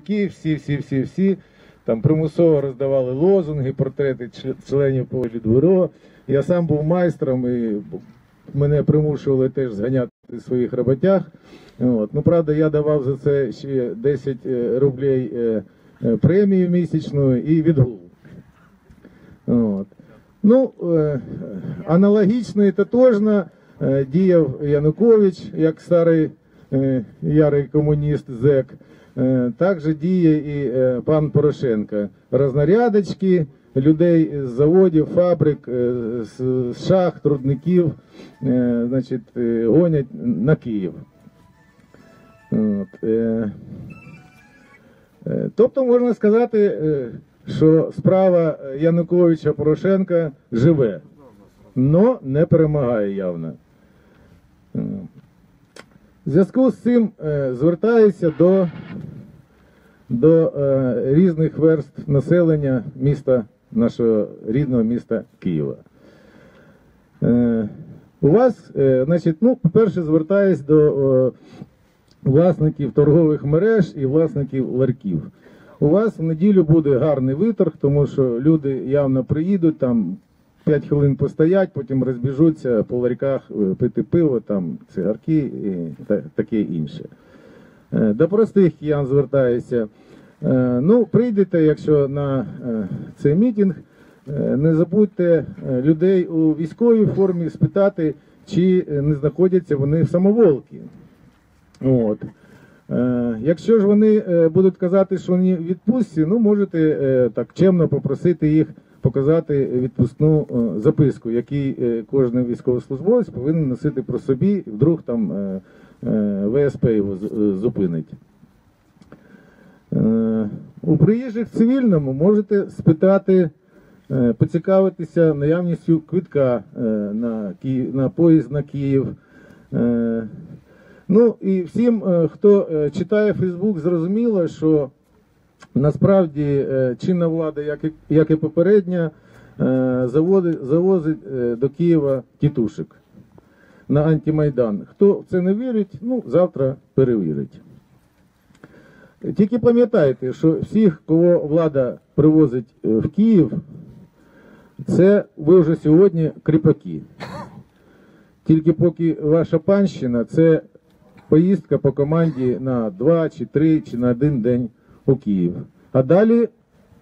керівники, всі, всі, всі, всі там примусово роздавали лозунги, портрети членів політбюро. Я сам був майстром і мене примушували теж зганяти своїх роботяг. От. Ну, правда, я давав за це ще 10 е, рублей е, е, премію місячну і відгул. От. Ну, аналогічно і тотожно діяв Янукович, як старий ярий комуніст зек. Е, Так же діє і е, пан Порошенко. Рознарядочки людей з заводів, фабрик, е, з шахт, рудників, е, значить, гонять на Київ. От, Тобто можна сказати, що справа Януковича Порошенка живе, але не перемагає явно. В зв'язку з цим е, звертаюся до, до е, різних верств населення міста, нашого рідного міста Києва. Е, У вас, значить, ну, по-перше, звертаюсь до власників торгових мереж і власників ларків. У вас в неділю буде гарний виторг, тому що люди явно приїдуть там 5 хвилин постоять, потім розбіжуться по ларьках е, пити пиво, там цигарки і таке інше. Е, До простих киян звертаюся. Е, Ну, прийдете, якщо на цей мітинг, не забудьте людей у військовій формі спитати, чи не знаходяться вони в самоволки. От. Якщо ж вони будуть казати, що вони відпустці, ну можете так чемно попросити їх показати відпускну е, записку, який е, кожен військовослужбовець повинен носити про собі, вдруг там е, ВСП його зупинить. У приїжджих цивільному можете спитати, поцікавитися наявністю квитка на, Ки- на поїзд на Київ. Ну і всім, хто читає Фейсбук, зрозуміло, що насправді е, чинна влада, як і, попередня, е, завозить е, до Києва тітушек на антимайдан. Хто в це не вірить, ну завтра перевірить. Тільки пам'ятайте, що всіх, кого влада привозить в Київ, це ви вже сьогодні кріпаки. Тільки поки ваша панщина це поїздка по команді на два чи три чи на один день у Київ. А далі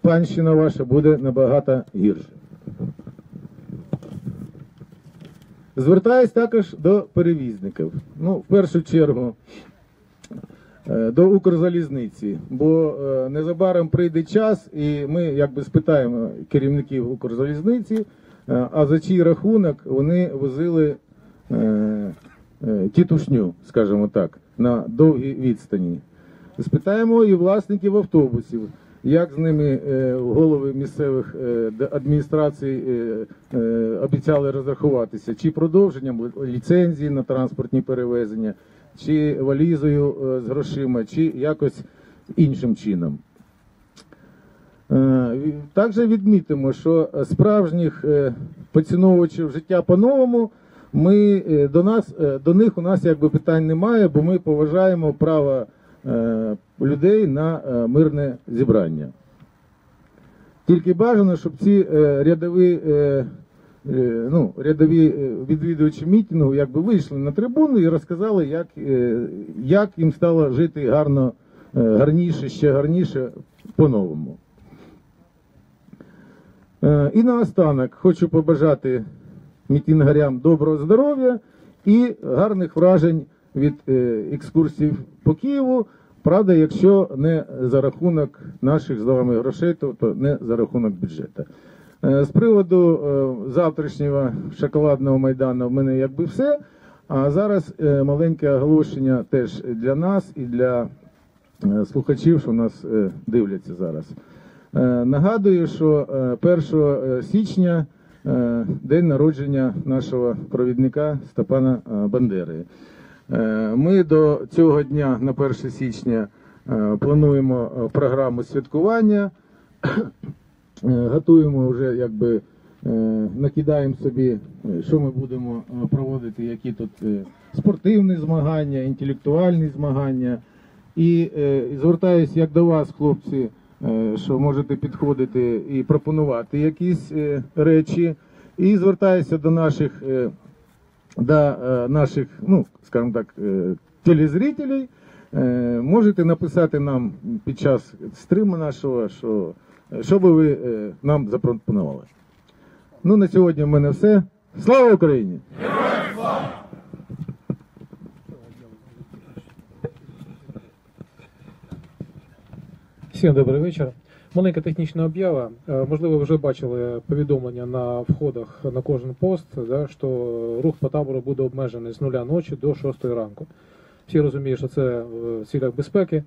панщина ваша буде набагато гірше. Звертаюсь також до перевізників. Ну, в першу чергу е, до Укрзалізниці, бо е, незабаром прийде час, і ми якби спитаємо керівників Укрзалізниці, е, а за чий рахунок вони возили тітушню, скажімо так, на довгій відстані. Спитаємо і власників автобусів, як з ними е, голови місцевих е, адміністрацій е, обіцяли розрахуватися, чи продовженням ліцензії на транспортні перевезення, чи валізою з грошима, чи якось іншим чином. Також відмітимо, що справжніх поціновувачів життя по-новому до до них у нас якби питань немає, бо ми поважаємо право людей на е, мирне зібрання. Тільки бажано, щоб ці е, рядові, е, е, ну, рядові е, відвідувачі мітингу якби вийшли на трибуну і розказали, як, е, як їм стало жити гарно, е, гарніше, ще гарніше по-новому. Е, І наостанок хочу побажати мітингарям доброго здоров'я і гарних вражень від е, екскурсій по Києву. Правда, якщо не за рахунок наших з вами грошей, то, не за рахунок бюджету. Е, З приводу е, завтрашнього шоколадного майдану в мене якби все. А зараз маленьке оголошення теж для нас і для слухачів, що нас дивляться зараз. Нагадую, що е, 1 січня день народження нашого провідника Степана Бандери. Е, Ми до цього дня, на 1 січня, е, плануємо е, програму святкування. Готуємо вже якби накидаємо собі, що ми будемо проводити, які тут спортивні змагання, інтелектуальні змагання. І звертаюсь як до вас, хлопці, що можете підходити і пропонувати якісь речі. І звертаюся до наших, до е, наших, ну, скажімо так, е, телезрителей. Е, можете написати нам під час стриму нашого, що, що би ви нам запропонували. Ну, на сьогодні в мене все. Слава Україні! Всім добрий вечір. Маленька технічна об'ява. Е, Можливо, ви вже бачили повідомлення на входах на кожен пост, да, що рух по табору буде обмежений з нуля ночі до 6 ранку. Всі розуміють, що це в цілях безпеки.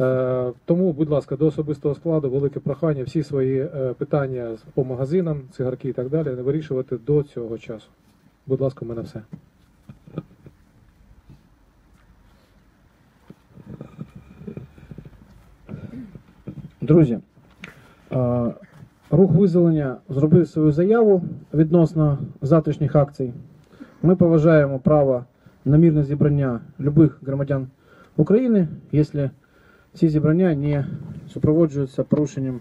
Е, Тому, будь ласка, до особистого складу велике прохання всі свої е, питання по магазинам, цигарки і так далі не вирішувати до цього часу. Будь ласка, у мене все. Друзі, е, рух визволення зробив свою заяву відносно завтрашніх акцій. Ми поважаємо право на мирне зібрання любих громадян України, якщо ці зібрання не супроводжуються порушенням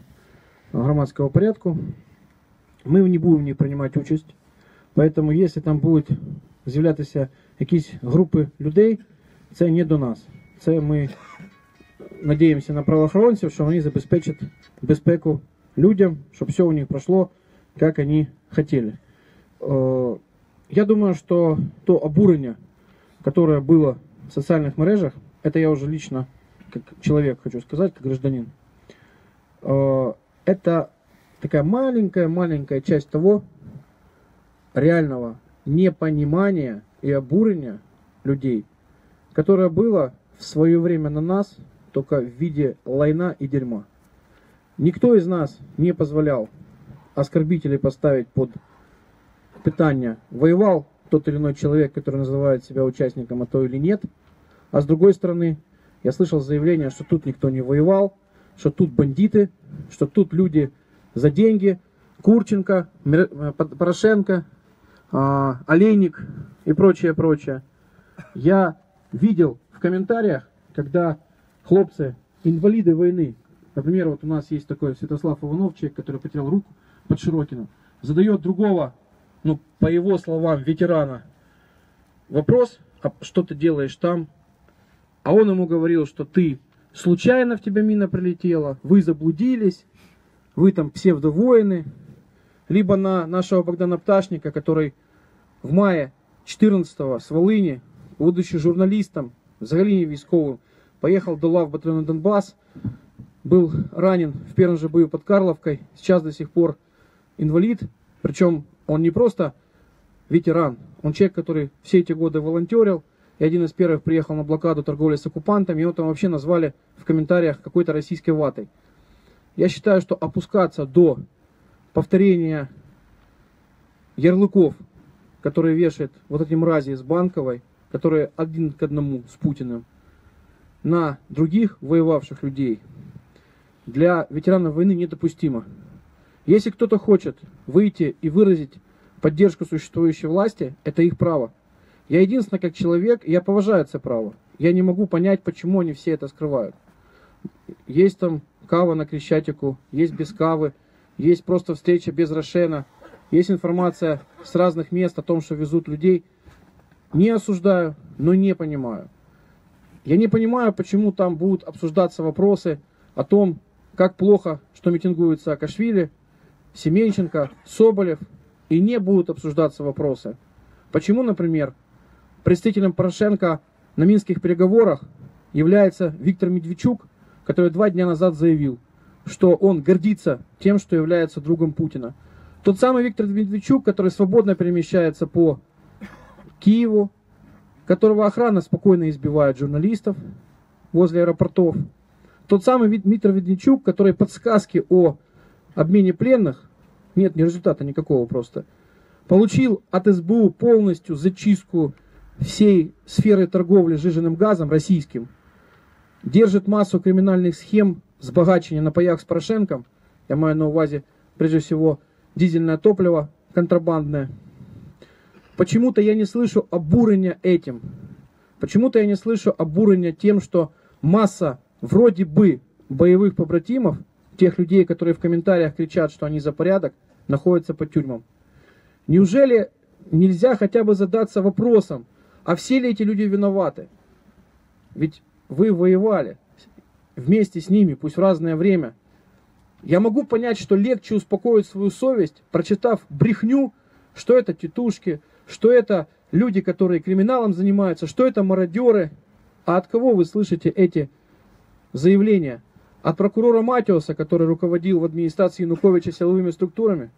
громадського порядку. Ми не будемо в них приймати участь. Поэтому, якщо там будуть з'являтися якісь групи людей, це не до нас. Це ми надіємося на правоохоронців, що вони забезпечать безпеку людям, щоб все у них прошло, як вони хотіли. Е, Я думаю, что то обурение, которое было в социальных мережах, это я уже лично, как человек хочу сказать, как гражданин, э, это такая маленькая-маленькая часть того реального непонимания и обурения людей, которое было в свое время на нас только в виде лайна и дерьма. Никто из нас не позволял оскорбителей поставить под питание, воевал тот или иной человек, который называет себя участником, а то или нет. А с другой стороны, я слышал заявление, что тут никто не воевал, что тут бандиты, что тут люди за деньги, Курченко, э, По- Порошенко, а, Олейник и прочее, прочее. Я видел в комментариях, когда хлопцы, инвалиды войны, например, вот у нас есть такой Святослав Иванов, человек, который потерял руку под Широкиным, задает другого, ну, по его словам, ветерана, вопрос, а что ты делаешь там? А он ему говорил, что ты случайно в тебя мина прилетела, вы заблудились, вы там псевдовоины, либо на нашего Богдана Пташника, который в мае 14-го с Волыни, будучи журналистом, взагалі не військовым, поехал до лав батальона Донбасс, был ранен в первом же бою под Карловкой, сейчас до сих пор инвалид, причем он не просто ветеран, он человек, который все эти годы волонтерил, и один из первых приехал на блокаду торговли с оккупантами, его там вообще назвали в комментариях какой-то российской ватой. Я считаю, что опускаться до повторения ярлыков, которые вешает вот эти мрази из Банковой, которые один к одному с Путиным, на других воевавших людей, для ветеранов войны недопустимо. Если кто-то хочет выйти и выразить поддержку существующей власти, это их право. Я единственное, как человек, я поважаю это право. Я не могу понять, почему они все это скрывают. Есть там кава на Крещатику, есть без кавы, есть просто встреча без Рошена, есть информация с разных мест о том, что везут людей. Не осуждаю, но не понимаю. Я не понимаю, почему там будут обсуждаться вопросы о том, как плохо, что митингуют Саакашвили, Семенченко, Соболев, и не будут обсуждаться вопросы. Почему, например, представителем Порошенко на минских переговорах является Виктор Медведчук, который два дня назад заявил, что он гордится тем, что является другом Путина. Тот самый Виктор Медведчук, который свободно перемещается по Киеву, которого охрана спокойно избивает журналистов возле аэропортов. Тот самый Виктор Медведчук, который подсказки о обмене пленных, нет ни результата никакого просто, получил от СБУ полностью зачистку всей сферы торговли сжиженным газом российским, держит массу криминальных схем збагачення на паях с Порошенком, я маю на увазі, прежде всего, дизельное топливо контрабандное. Почему-то я не слышу обурения этим. Почему-то я не слышу обурения тем, что масса вроде бы боевых побратимов, тех людей, которые в комментариях кричат, что они за порядок, находятся под тюрьмам. Неужели нельзя хотя бы задаться вопросом, а все ли эти люди виноваты? Ведь вы воевали вместе с ними, пусть в разное время. Я могу понять, что легче успокоить свою совесть, прочитав брехню, что это тетушки, что это люди, которые криминалом занимаются, что это мародеры. А от кого вы слышите эти заявления? От прокурора Матиоса, который руководил в администрации Януковича силовыми структурами?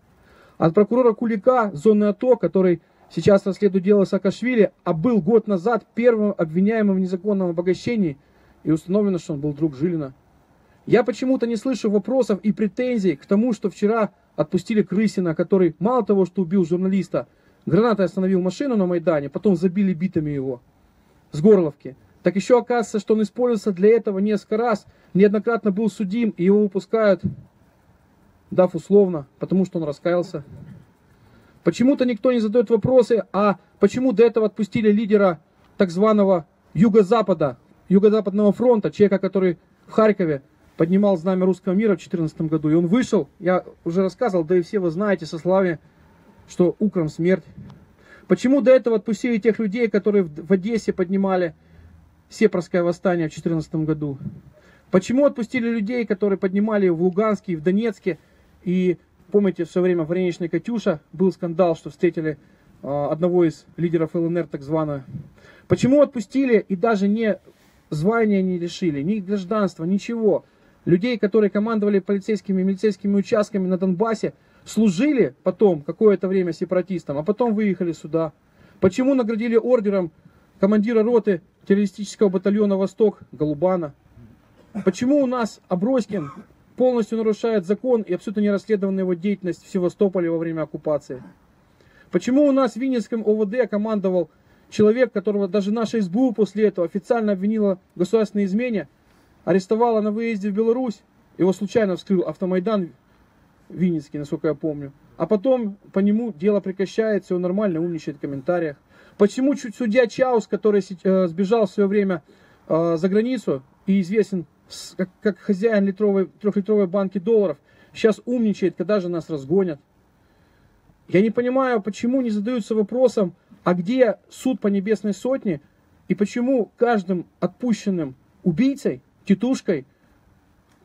От прокурора Кулика зоны АТО, который сейчас расследует дело Саакашвили, а был год назад первым обвиняемым в незаконном обогащении, и установлено, что он был друг Жилина. Я почему-то не слышу вопросов и претензий к тому, что вчера отпустили Крысина, который мало того, что убил журналиста, гранатой остановил машину на Майдане, потом забили битами его с горловки. Так еще оказывается, что он использовался для этого несколько раз, неоднократно был судим, и его выпускают, дав условно, потому что он раскаялся. Почему-то никто не задает вопросы, а почему до этого отпустили лидера так званого Юго-Запада, Юго-Западного фронта, человека, который в Харькове поднимал знамя русского мира в 2014 году. И он вышел, я уже рассказывал, да и все вы знаете со словами, что Украм смерть. Почему до этого отпустили тех людей, которые в Одессе поднимали Сепарское восстание в 2014 году? Почему отпустили людей, которые поднимали в Луганске и в Донецке и Помните, в свое время в Вареничной Катюша был скандал, что встретили э, одного из лидеров ЛНР, так званого. Почему отпустили и даже не звания не лишили, ни гражданства, ничего. Людей, которые командовали полицейскими и милицейскими участками на Донбассе, служили потом какое-то время сепаратистам, а потом выехали сюда. Почему наградили ордером командира роты террористического батальона «Восток» Голубана? Почему у нас Аброськин полностью нарушает закон и абсолютно не расследована его деятельность в Севастополе во время оккупации. Почему у нас в Винницком ОВД командовал человек, которого даже наша СБУ после этого официально обвинила в государственной измене, арестовала на выезде в Беларусь, его случайно вскрыл автомайдан Винницкий, насколько я помню. А потом по нему дело прекращается, он нормально умничает в комментариях. Почему чуть судья Чаус, который э, сбежал в свое время э, за границу и известен как, как хозяин литровой, трехлитровой банки долларов, сейчас умничает, когда же нас разгонят. Я не понимаю, почему не задаются вопросом, а где суд по небесной сотне, и почему каждым отпущенным убийцей, тетушкой,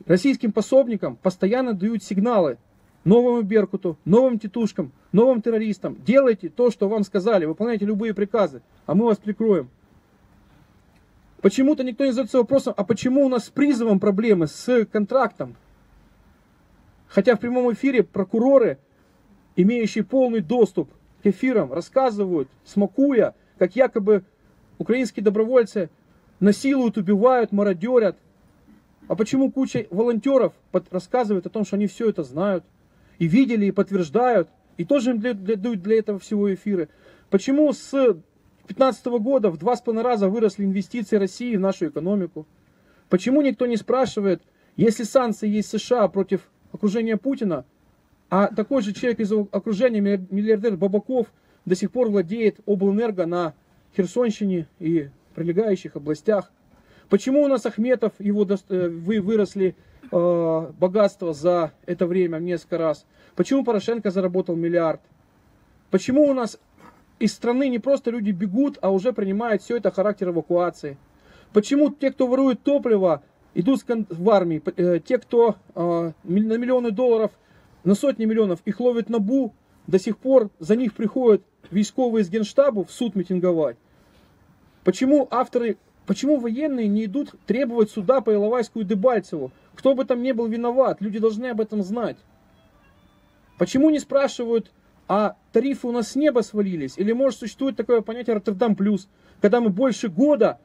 российским пособникам постоянно дают сигналы новому Беркуту, новым тетушкам, новым террористам. Делайте то, что вам сказали, выполняйте любые приказы, а мы вас прикроем. Почему-то никто не задается вопросом, а почему у нас с призовом проблемы, с контрактом? Хотя в прямом эфире прокуроры, имеющие полный доступ к эфирам, рассказывают, смакуя, как якобы украинские добровольцы насилуют, убивают, мародерят. А почему куча волонтеров рассказывает о том, что они все это знают, и видели, и подтверждают, и тоже им дают для этого всего эфиры? Почему с 2015 года в два с половиной раза выросли инвестиции России в нашу экономику. Почему никто не спрашивает, если санкции есть США против окружения Путина, а такой же человек из окружения, миллиардер Бабаков, до сих пор владеет облэнерго на Херсонщине и прилегающих областях. Почему у нас Ахметов, его э, вы выросли э, богатство за это время несколько раз? Почему Порошенко заработал миллиард? Почему у нас из страны не просто люди бегут, а уже принимают все это характер эвакуации. Почему те, кто ворует топливо, идут в армии, э, те, кто э, на миллионы долларов, на сотни миллионов их ловят на БУ, до сих пор за них приходят військовые из генштабу в суд митинговать. Почему авторы, почему военные не идут требовать суда по Иловайску и Дебальцеву? Кто бы там не был виноват, люди должны об этом знать. Почему не спрашивают а тарифы у нас с неба свалились? Или может существует такое понятие Роттердам плюс, когда мы больше года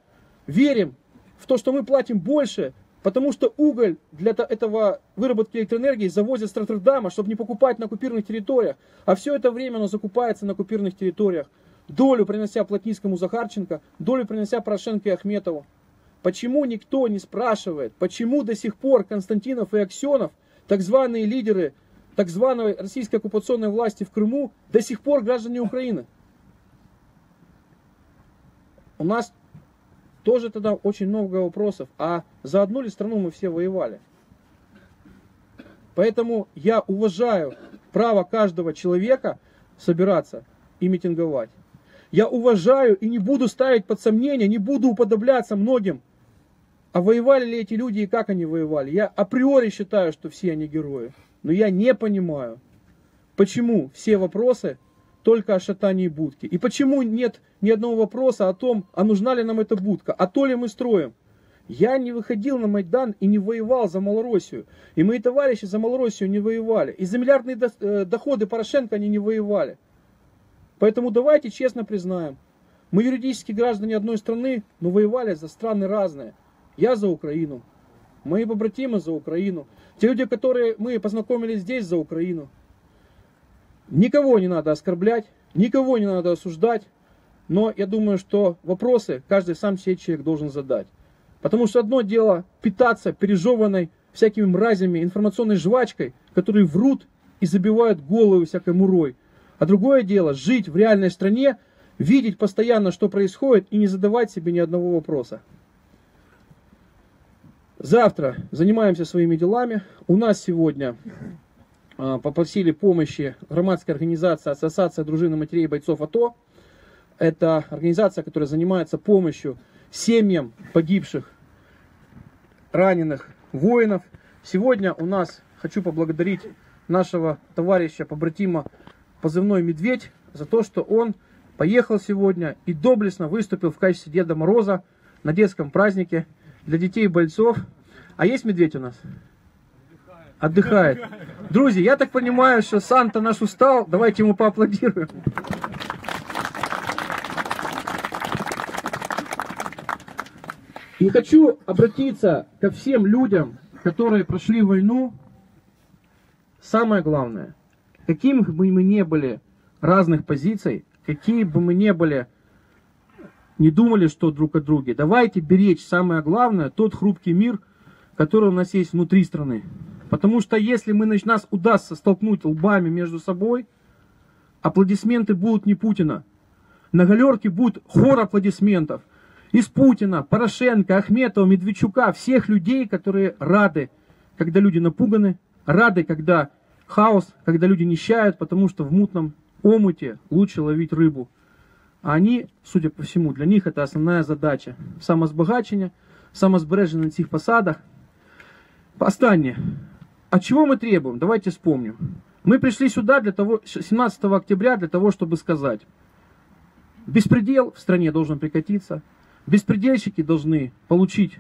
верим в то, что мы платим больше, потому что уголь для этого выработки электроэнергии завозят с Роттердама, чтобы не покупать на оккупированных территориях, а все это время оно закупается на оккупированных территориях, долю принося Плотницкому Захарченко, долю принося Порошенко и Ахметову. Почему никто не спрашивает, почему до сих пор Константинов и Аксенов, так званые лидеры так званой российской оккупационной власти в Крыму до сих пор граждане Украины. У нас тоже тогда очень много вопросов. А за одну ли страну мы все воевали? Поэтому я уважаю право каждого человека собираться и митинговать. Я уважаю и не буду ставить под сомнение, не буду уподобляться многим. А воевали ли эти люди и как они воевали? Я априори считаю, что все они герои. Но я не понимаю, почему все вопросы только о шатании будки. И почему нет ни одного вопроса о том, а нужна ли нам эта будка, а то ли мы строим. Я не выходил на Майдан и не воевал за Малороссию. И мои товарищи за Малороссию не воевали. И за миллиардные э, доходы Порошенко они не воевали. Поэтому давайте честно признаем, мы юридически граждане одной страны, но воевали за страны разные. Я за Украину, мои побратимы за Украину, те люди, которые мы познакомились здесь за Украину. Никого не надо оскорблять, никого не надо осуждать, но я думаю, что вопросы каждый сам себе человек должен задать. Потому что одно дело питаться пережеванной всякими мразями информационной жвачкой, которые врут и забивают головы всякой мурой. А другое дело жить в реальной стране, видеть постоянно, что происходит, и не задавать себе ни одного вопроса. Завтра занимаемся своими делами. У нас сегодня э, попросили помощи громадской организации Ассоциация дружины матерей и бойцов АТО. Это организация, которая занимается помощью семьям погибших, раненых воинов. Сегодня у нас хочу поблагодарить нашего товарища, побратима позывной «Медведь» за то, что он поехал сегодня и доблестно выступил в качестве Деда Мороза на детском празднике для детей и бойцов. А есть медведь у нас? Отдыхает. Друзья, я так понимаю, что Санта наш устал. Давайте ему поаплодируем. И хочу обратиться ко всем людям, которые прошли войну. Самое главное, каким бы мы не были разных позиций, какие бы мы не были, не думали, что друг о друге, давайте беречь самое главное, тот хрупкий мир, который у нас есть внутри страны. Потому что если мы, нас удастся столкнуть лбами между собой, аплодисменты будут не Путина. На галерке будет хор аплодисментов из Путина, Порошенко, Ахметова, Медведчука, всех людей, которые рады, когда люди напуганы, рады, когда хаос, когда люди нищают, потому что в мутном омуте лучше ловить рыбу. А они, судя по всему, для них это основная задача. Самозбагачення, самозбереження на цих посадах. Останнє. А чего мы требуем? Давайте вспомним. Мы пришли сюда для того, 17 октября для того, чтобы сказать, беспредел в стране должен прекратиться, Беспредельщики должны получить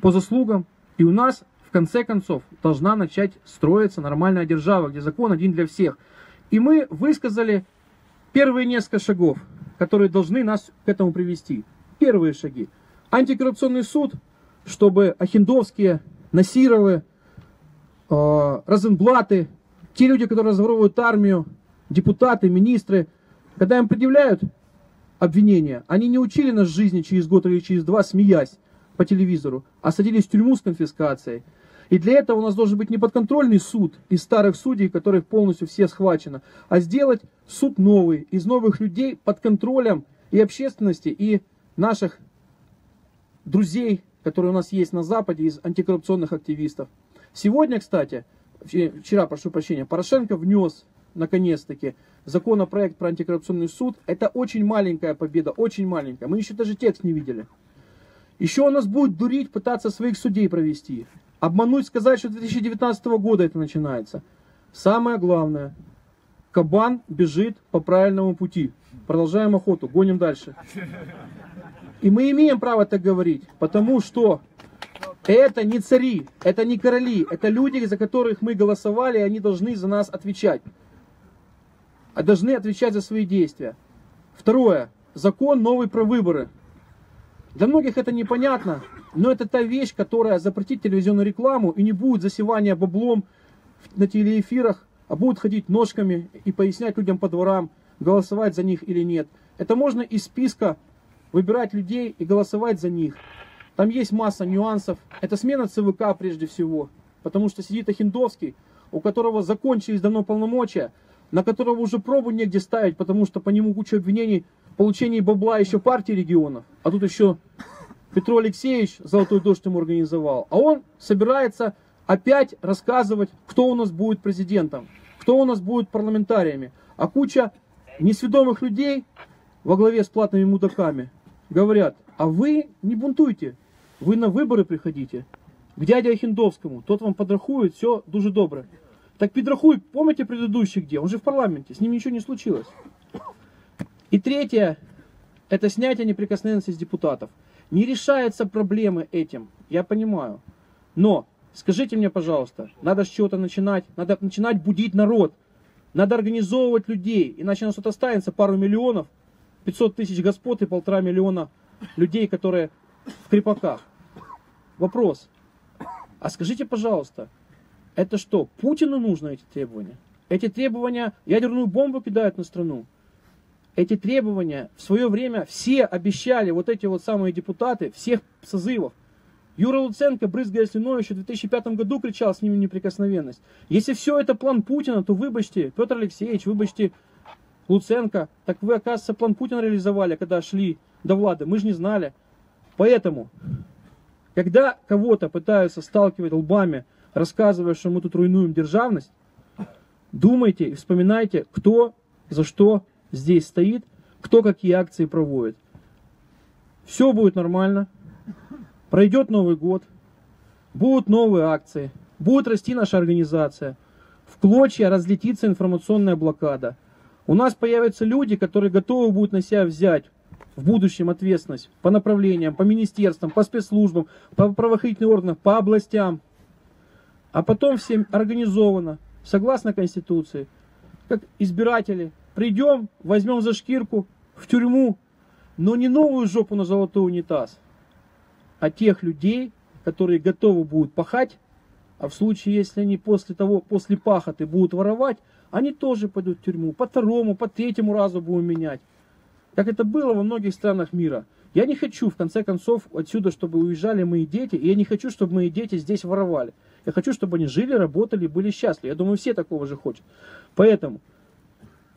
по заслугам, и у нас в конце концов должна начать строиться нормальная держава, где закон один для всех. И мы высказали первые несколько шагов, которые должны нас к этому привести. Первые шаги. Антикоррупционный суд, чтобы Ахиндовские, Насировы, э, Розенблаты, те люди, которые разворовывают армию, депутаты, министры, когда им предъявляют обвинения. Они не учили нас жизни через год или через два, смеясь по телевизору, а садились в тюрьму с конфискацией. И для этого у нас должен быть не подконтрольный суд из старых судей, которых полностью все схвачено, а сделать суд новый, из новых людей под контролем и общественности, и наших друзей, которые у нас есть на Западе, из антикоррупционных активистов. Сегодня, кстати, вчера, прошу прощения, Порошенко внес, наконец-таки, законопроект про антикоррупционный суд, это очень маленькая победа, очень маленькая. Мы еще даже текст не видели. Еще у нас будет дурить, пытаться своих судей провести. Обмануть, сказать, что 2019 года это начинается. Самое главное, кабан бежит по правильному пути. Продолжаем охоту, гоним дальше. И мы имеем право так говорить, потому что это не цари, это не короли, это люди, за которых мы голосовали, и они должны за нас отвечать а должны отвечать за свои действия. Второе. Закон новый про выборы. Для многих это непонятно, но это та вещь, которая запретит телевизионную рекламу и не будет засевания баблом на телеэфирах, а будет ходить ножками и пояснять людям по дворам, голосовать за них или нет. Это можно из списка выбирать людей и голосовать за них. Там есть масса нюансов. Это смена ЦВК прежде всего. Потому что сидит Ахиндовский, у которого закончились давно полномочия, на которого уже пробу негде ставить, потому что по нему куча обвинений в получении бабла еще партии регионов, а тут еще Петро Алексеевич Золотой дождь ему организовал, а он собирается опять рассказывать, кто у нас будет президентом, кто у нас будет парламентариями. А куча несведомых людей во главе с платными мудаками говорят, а вы не бунтуйте, вы на выборы приходите. К дяде Ахіндовському, тот вам подрахует, все дуже добре. Так Підрахуй, помните предыдущий где? Он же в парламенте, с ним ничего не случилось. И третье, это снятие неприкосновенности с депутатов. Не решаются проблемы этим, я понимаю. Но скажите мне, пожалуйста, надо с чего-то начинать, надо начинать будить народ, надо организовывать людей, иначе нас тут останется пару миллионов, 500 тысяч господ и полтора миллиона людей, которые в крепаках. Вопрос. А скажите, пожалуйста, это что, Путину нужно эти требования? Эти требования ядерную бомбу кидают на страну. Эти требования в свое время все обещали, вот эти вот самые депутаты всех созывов. Юра Луценко, брызгая слюной, еще в 2005 году кричал с ними неприкосновенность. Если все это план Путина, то выбачьте, Петр Алексеевич, выбачьте, Луценко, так вы, оказывается, план Путина реализовали, когда шли до влады. Мы же не знали. Поэтому, когда кого-то пытаются сталкивать лбами, рассказывая, что мы тут руйнуем державность, думайте и вспоминайте, кто за что здесь стоит, кто какие акции проводит. Все будет нормально. Пройдет Новый год, будут новые акции, будет расти наша организация. В клочья разлетится информационная блокада. У нас появятся люди, которые готовы будут на себя взять в будущем ответственность по направлениям, по министерствам, по спецслужбам, по правоохранительным органам, по областям. А потом всем организованно, согласно Конституции, как избиратели, придем, возьмем за шкирку в тюрьму, но не новую жопу на золотой унитаз, а тех людей, которые готовы будут пахать, а в случае, если они после того, после пахоты будут воровать, они тоже пойдут в тюрьму. По второму, по третьему разу будем менять. Как это было во многих странах мира. Я не хочу, в конце концов, отсюда, чтобы уезжали мои дети, и я не хочу, чтобы мои дети здесь воровали. Я хочу, чтобы они жили, работали, были счастливы. Я думаю, все такого же хотят. Поэтому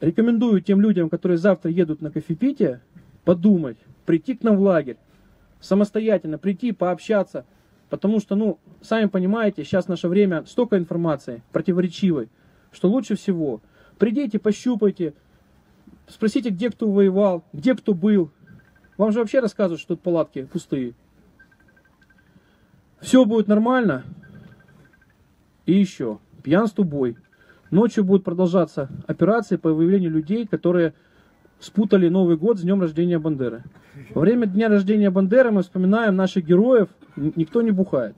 рекомендую тем людям, которые завтра едут на кофепитие, подумать, прийти к нам в лагерь, самостоятельно прийти, пообщаться. Потому что, ну, сами понимаете, сейчас наше время столько информации противоречивой, что лучше всего придите, пощупайте, спросите, где кто воевал, где кто был. Вам же вообще рассказывают, что тут палатки пустые. Все будет нормально. И еще, пьянство бой. Ночью будут продолжаться операции по выявлению людей, которые спутали Новый год с днем рождения Бандеры. Во время дня рождения Бандеры мы вспоминаем наших героев, никто не бухает.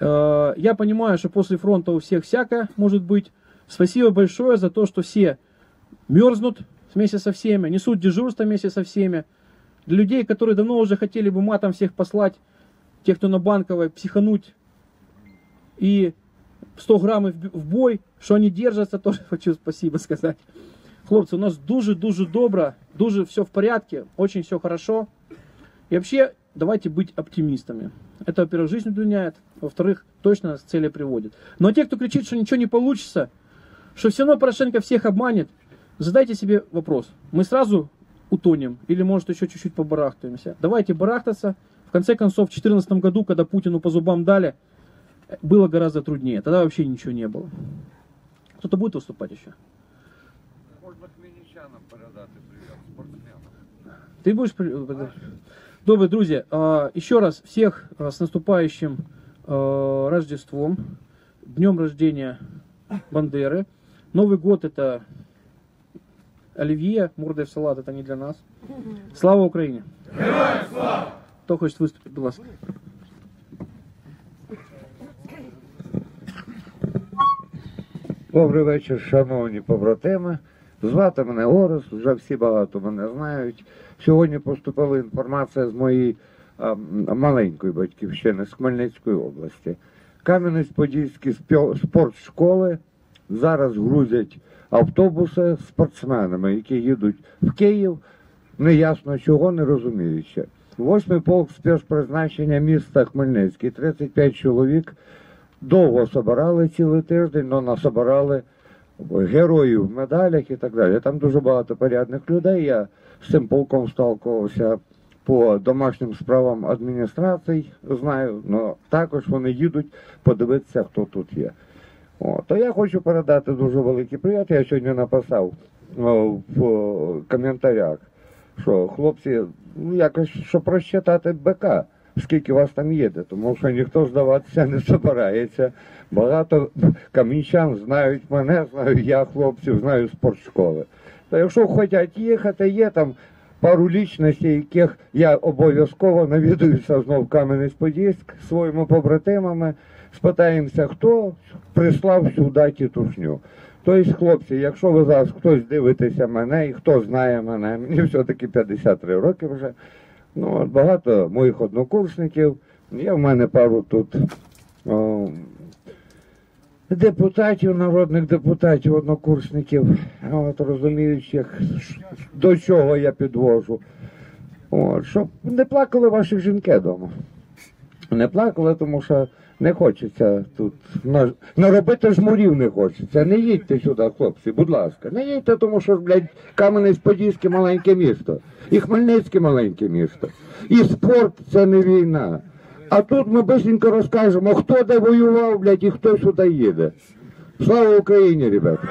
Э, Я понимаю, что после фронта у всех всякое может быть. Спасибо большое за то, что все мерзнут вместе со всеми, несут дежурство вместе со всеми. Для людей, которые давно уже хотели бы матом всех послать, тех, кто на Банковой, психануть и 100 грамм в бой, що вони держаться, тоже хочу спасибо сказать. Хлопцы, у нас дуже-дуже добро, дуже все в порядке, очень все хорошо. И вообще, давайте быть оптимистами. Это, во-первых, жизнь удлиняет, во-вторых, точно нас к цели приводит. Но те, кто кричит, что ничего не получится, что все равно Порошенко всех обманет, задайте себе вопрос. Мы сразу утонем или, может, еще чуть-чуть побарахтаемся? Давайте барахтаться. В конце концов, в 2014 году, когда Путину по зубам дали, было гораздо труднее. Тогда вообще ничего не было. Кто-то будет выступать еще? Можна хмельничанам передати привіт, спортсменам. Ты будешь... при- Добрые друзья, а, еще раз всех а, с наступающим а, Рождеством, днем рождения Бандеры. Новый год это оливье, мордой в салат, это не для нас. Слава Украине! Кто хочет выступить, будь ласка. Добрий вечір, шановні побратими. Звати мене Орес, вже всі багато мене знають. Сьогодні поступила інформація з моєї а, маленької батьківщини з Хмельницької області. Кам'янець-Подільські спортшколи зараз грузять автобуси спортсменами, які їдуть в Київ, неясно чого, не розуміючи. Восьмий полк спецпризначення міста Хмельницький, 35 чоловік, довго собирали цілий тиждень, але насобирали героїв в медалях і так далі. Там дуже багато порядних людей. Я з цим полком сталкувався по домашнім справам адміністрацій знаю, але також вони їдуть подивитися, хто тут є. О, то я хочу передати дуже великий привіт. Я сьогодні написав о, в о, коментарях, що хлопці, ну якось щоб розчитати БК, скільки вас там їде, тому що ніхто здаватися не збирається. Багато камінчан знають мене, знаю я хлопців, знаю спортшколи. То якщо хочуть їхати, є там пару лічностей, яких я обов'язково навідуюся знов Кам'янець-Подільськ своїми побратимами, спитаємося, хто прислав сюди тітушню. Тобто, хлопці, якщо ви зараз хтось дивитеся мене і хто знає мене, мені все-таки 53 роки вже. Ну, багато моїх однокурсників. Є в мене пару тут о, депутатів, народних депутатів, однокурсників, от, розуміючих, до чого я підвожу. От, щоб не плакали ваші жінки вдома. Не плакали, тому що не хочеться тут на- наробити жмурів не хочеться. Не їдьте сюди, хлопці, будь ласка. Не їдьте, тому що, блядь, Кам'янець-Подільське маленьке місто. І Хмельницьке маленьке місто. І спорт це не війна. А тут ми бисенько розкажемо, хто де воював, блядь, і хто сюди їде. Слава Україні, ребята!